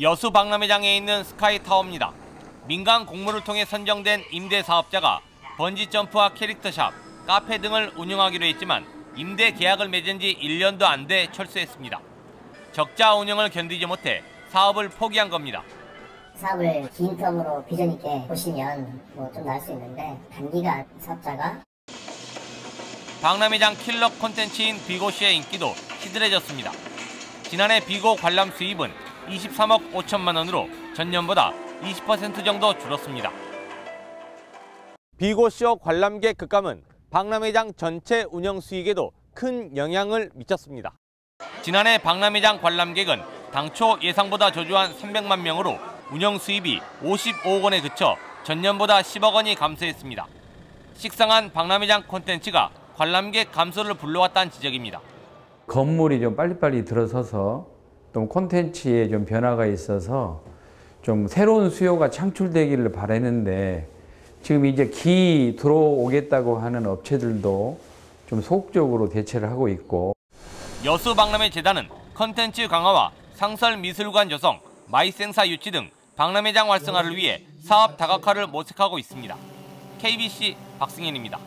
여수 박람회장에 있는 스카이타워입니다. 민간 공모를 통해 선정된 임대 사업자가 번지 점프와 캐릭터샵, 카페 등을 운영하기로 했지만 임대 계약을 맺은 지 1년도 안 돼 철수했습니다. 적자 운영을 견디지 못해 사업을 포기한 겁니다. 사업을 긴 텀으로 비전 있게 보시면 뭐 좀 나을 수 있는데 단기간 사업자가 박람회장 킬러 콘텐츠인 비고 씨의 인기도 시들해졌습니다. 지난해 비고 관람 수입은 23억 5천만 원으로 전년보다 20% 정도 줄었습니다. 비고쇼 관람객 급감은 박람회장 전체 운영 수익에도 큰 영향을 미쳤습니다. 지난해 박람회장 관람객은 당초 예상보다 저조한 300만 명으로 운영 수입이 55억 원에 그쳐 전년보다 10억 원이 감소했습니다. 식상한 박람회장 콘텐츠가 관람객 감소를 불러왔다는 지적입니다. 건물이 좀 빨리빨리 들어서서 또 콘텐츠에 좀 변화가 있어서 좀 새로운 수요가 창출되기를 바라는데 지금 이제 기 들어오겠다고 하는 업체들도 좀 소극적으로 대처를 하고 있고 여수 박람회 재단은 컨텐츠 강화와 상설 미술관 조성, 마이센사 유치 등 박람회장 활성화를 위해 사업 다각화를 모색하고 있습니다. KBC 박승현입니다.